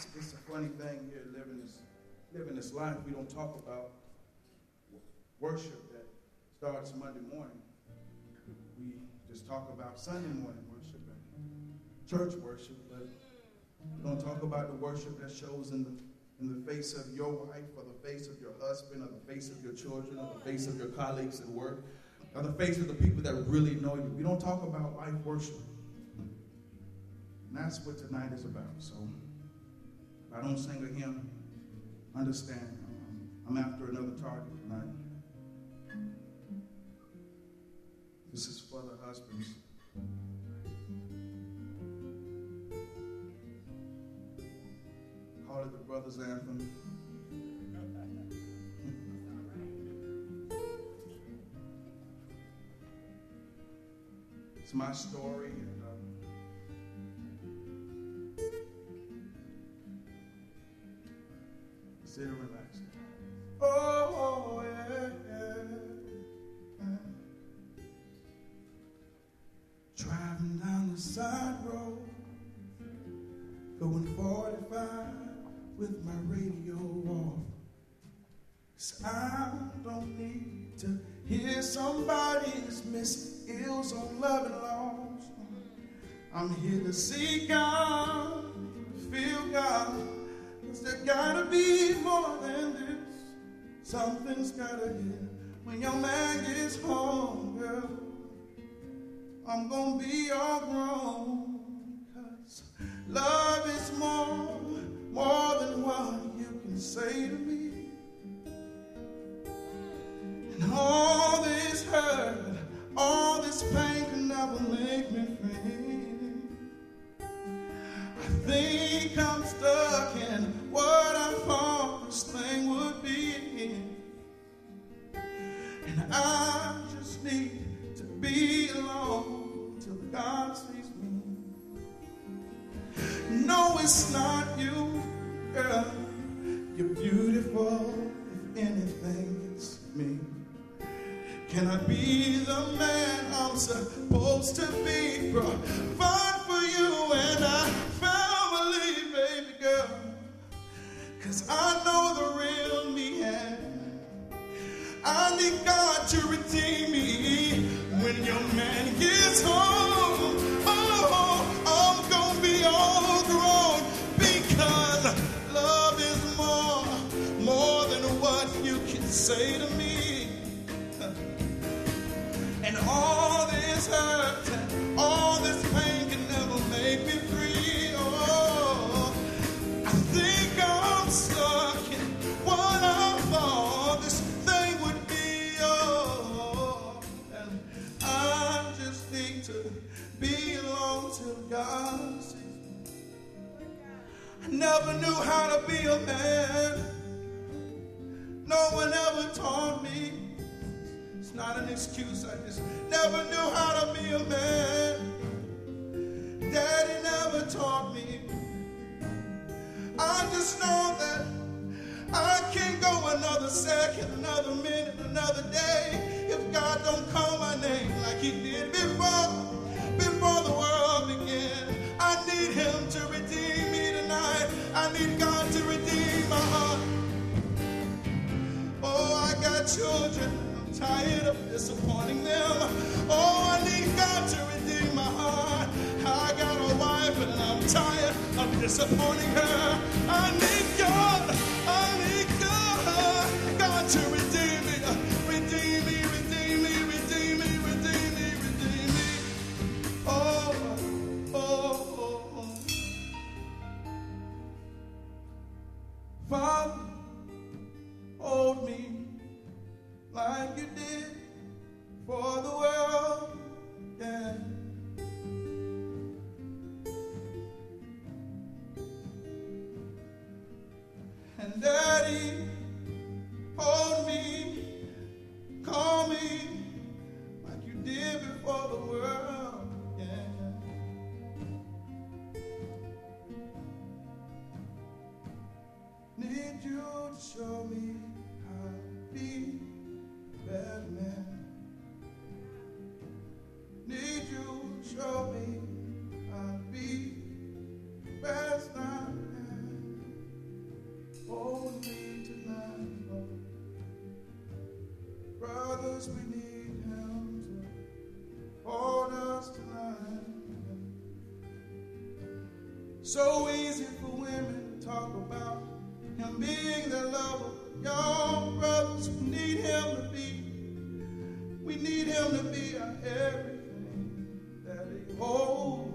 it's, it's a funny thing here living this, living this life. We don't talk about worship that starts Monday morning. We just talk about Sunday morning worship and church worship, but we don't talk about the worship that shows in the in the face of your wife, or the face of your husband, or the face of your children, or the face of your colleagues at work, or the face of the people that really know you. We don't talk about life worship. And that's what tonight is about. So I don't sing a hymn, understand I'm after another target tonight. This is for the husbands. Call it the Brothers Anthem. It's my story. And, um, sit and relax. Oh, yeah, yeah. Driving down the side road, going 45 with my radio off. Cause I don't need to hear somebody's miss ills on love and loss. I'm here to see God, feel God. Cause there gotta be. Something's gotta hit when your man gets home, girl. I'm gonna be all grown. Cause love is more, more than what you can say to me. And all this hurt, all this pain can never make me free. I think I'm stuck in what I thought this thing I just need to be alone till God sees me. No, it's not you, girl. You're beautiful, if anything, it's me. Can I be the man I'm supposed to be? Provide And all this hurt all this pain can never make me free. Oh, I think I'm stuck in what I thought this thing would be. Oh, and I just need to be alone till God sees. I never knew how to be a man. No one ever taught me. It's not an excuse. I just never knew how to be a man. Daddy never taught me. I just know that I can't go another second, another minute, another day if God don't call my name like He did before, before the world began. I need Him to redeem me tonight. I need God to redeem my heart. Oh, I got children. Tired of disappointing them. Oh, I need God to redeem my heart. I got a wife and I'm tired of disappointing her. I need like you did before the world. Need you to show me So easy for women to talk about him being their lover. Y'all brothers, we need him to be. We need him to be our everything that he holds.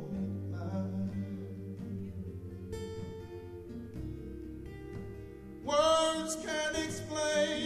Words can't express